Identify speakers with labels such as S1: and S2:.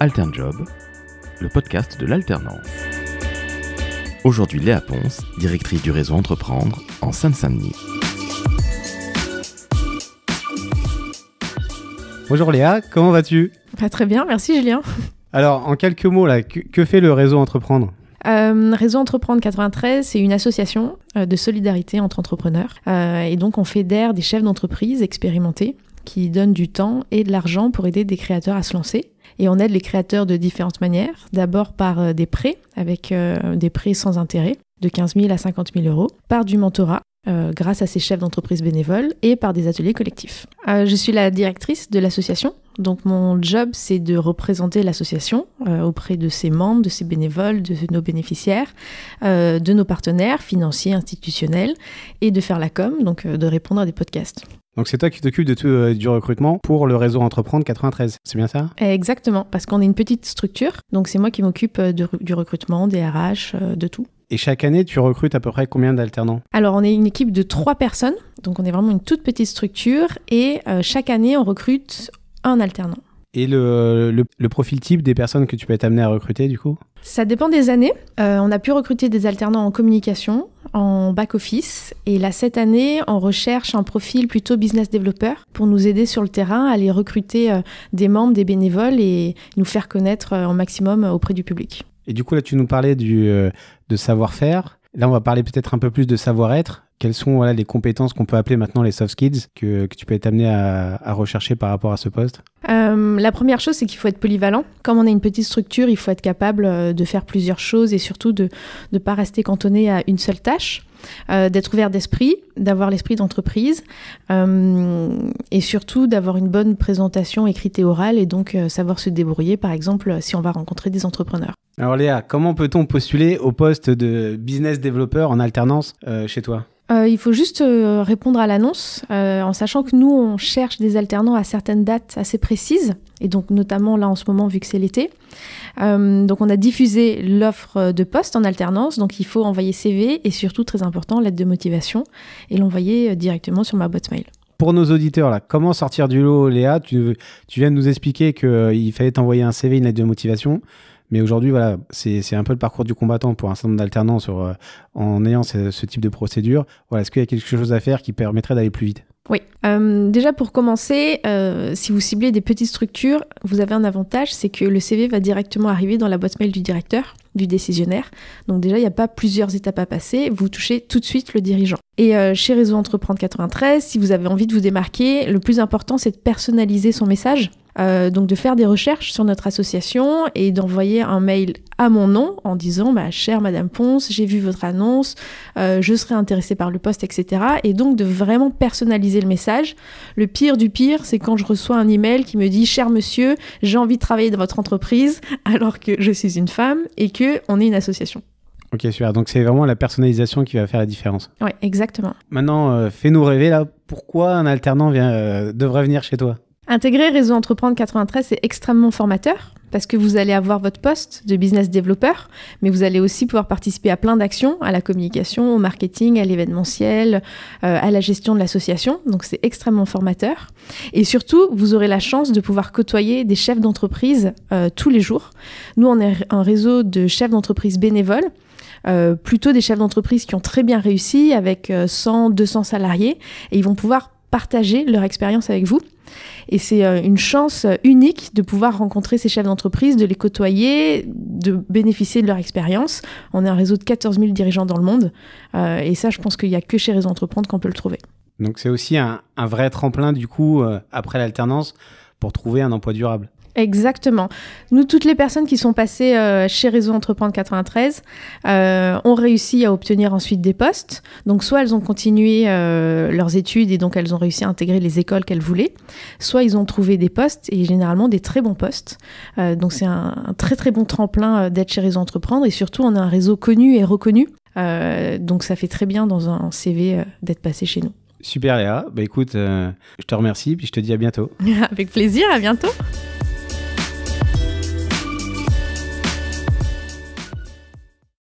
S1: Alternjob, le podcast de l'alternance. Aujourd'hui, Léa Ponce, directrice du réseau Entreprendre en Seine-Saint-Denis.
S2: Bonjour Léa, comment vas-tu?
S3: Pas Très bien, merci Julien.
S2: Alors, en quelques mots, là, que, que fait le réseau Entreprendre?
S3: Euh, Réseau Entreprendre 93, c'est une association euh, de solidarité entre entrepreneurs. Euh, et donc, on fédère des chefs d'entreprise expérimentés qui donnent du temps et de l'argent pour aider des créateurs à se lancer. Et on aide les créateurs de différentes manières. D'abord par euh, des prêts, avec euh, des prêts sans intérêt, de 15 000 à 50 000 euros, par du mentorat. euh, grâce à ces chefs d'entreprise bénévoles et par des ateliers collectifs. Je suis la directrice de l'association, donc mon job c'est de représenter l'association auprès de ses membres, de ses bénévoles, de nos bénéficiaires, de nos partenaires financiers, institutionnels et de faire la com, donc de répondre à des podcasts.
S2: Donc, c'est toi qui t'occupes de tout, euh, du recrutement pour le réseau Entreprendre 93, c'est bien ça?
S3: Exactement, parce qu'on est une petite structure, donc c'est moi qui m'occupe euh, du recrutement, des RH, euh, de tout.
S2: Et chaque année, tu recrutes à peu près combien d'alternants?
S3: Alors, on est une équipe de trois personnes, donc on est vraiment une toute petite structure, et euh, chaque année, on recrute un alternant.
S2: Et le, le, le profil type des personnes que tu peux être amené à recruter, du coup?
S3: Ça dépend des années. Euh, on a pu recruter des alternants en communication, en back-office, et là, cette année, on recherche un profil plutôt business developer pour nous aider sur le terrain à aller recruter euh, des membres, des bénévoles et nous faire connaître euh, au maximum euh, auprès du public.
S2: Et du coup, là, tu nous parlais du, euh, de savoir-faire. Là, on va parler peut-être un peu plus de savoir-être. Quelles sont voilà, les compétences qu'on peut appeler maintenant les soft skills que, que tu peux être amené à, rechercher par rapport à ce poste?
S3: Euh, la première chose, c'est qu'il faut être polyvalent. Comme on est une petite structure, il faut être capable euh, de faire plusieurs choses et surtout de ne pas rester cantonné à une seule tâche, euh, d'être ouvert d'esprit, d'avoir l'esprit d'entreprise euh, et surtout d'avoir une bonne présentation écrite et orale et donc euh, savoir se débrouiller, par exemple, si on va rencontrer des entrepreneurs.
S2: Alors Léa, comment peut-on postuler au poste de business developer en alternance chez toi?
S3: Euh, il faut juste euh, répondre à l'annonce euh, en sachant que nous, on cherche des alternants à certaines dates assez précises, et donc notamment là en ce moment vu que c'est l'été. Euh, donc on a diffusé l'offre de poste en alternance, donc il faut envoyer CV et surtout très important, lettre de motivation, et l'envoyer euh, directement sur ma boîte mail.
S2: Pour nos auditeurs, là, comment sortir du lot, Léa? Tu, viens de nous expliquer qu'il fallait t'envoyer un CV, une lettre de motivation. Mais aujourd'hui, voilà, c'est un peu le parcours du combattant pour un certain nombre d'alternants euh, en ayant ce, ce type de procédure. Voilà, Est-ce qu'il y a quelque chose à faire qui permettrait d'aller plus vite?
S3: Oui. Euh, déjà pour commencer, euh, si vous ciblez des petites structures, vous avez un avantage, c'est que le CV va directement arriver dans la boîte mail du directeur, du décisionnaire. Donc déjà, il n'y a pas plusieurs étapes à passer, vous touchez tout de suite le dirigeant. Et euh, chez Réseau Entreprendre 93, si vous avez envie de vous démarquer, le plus important, c'est de personnaliser son message. Euh, donc de faire des recherches sur notre association et d'envoyer un mail à mon nom en disant bah, chère Madame Ponce, j'ai vu votre annonce, euh, je serais intéressée par le poste, etc. Et donc de vraiment personnaliser le message. Le pire du pire, c'est quand je reçois un email qui me dit cher monsieur, j'ai envie de travailler dans votre entreprise alors que je suis une femme et que on est une association.
S2: Ok, super. Donc c'est vraiment la personnalisation qui va faire la différence.
S3: Ouais, exactement.
S2: Maintenant, euh, fais-nous rêver là. Pourquoi un alternant vient, euh, devrait venir chez toi?
S3: Intégrer Réseau Entreprendre 93, c'est extrêmement formateur parce que vous allez avoir votre poste de business developer, mais vous allez aussi pouvoir participer à plein d'actions, à la communication, au marketing, à l'événementiel, euh, à la gestion de l'association. Donc c'est extrêmement formateur. Et surtout, vous aurez la chance de pouvoir côtoyer des chefs d'entreprise euh, tous les jours. Nous, on est un réseau de chefs d'entreprise bénévoles. euh, plutôt des chefs d'entreprise qui ont très bien réussi avec euh, 100, 200 salariés et ils vont pouvoir partager leur expérience avec vous. Et c'est euh, une chance euh, unique de pouvoir rencontrer ces chefs d'entreprise, de les côtoyer, de bénéficier de leur expérience. On est un réseau de 14 000 dirigeants dans le monde. euh, et ça, je pense qu'il n'y a que chez Réseau Entreprendre qu'on peut le trouver.
S2: Donc c'est aussi un, vrai tremplin du coup après l'alternance pour trouver un emploi durable.
S3: Exactement. Nous, toutes les personnes qui sont passées euh, chez Réseau Entreprendre 93 euh, ont réussi à obtenir ensuite des postes. Donc, soit elles ont continué euh, leurs études et donc elles ont réussi à intégrer les écoles qu'elles voulaient, soit ils ont trouvé des postes et généralement des très bons postes. Euh, donc, c'est un, un très très bon tremplin d'être chez Réseau Entreprendre et surtout, on a un réseau connu et reconnu. Donc, ça fait très bien dans un CV d'être passé chez nous.
S2: Super Léa, bah écoute, je te remercie puis je te dis à bientôt.
S3: Avec plaisir, à bientôt.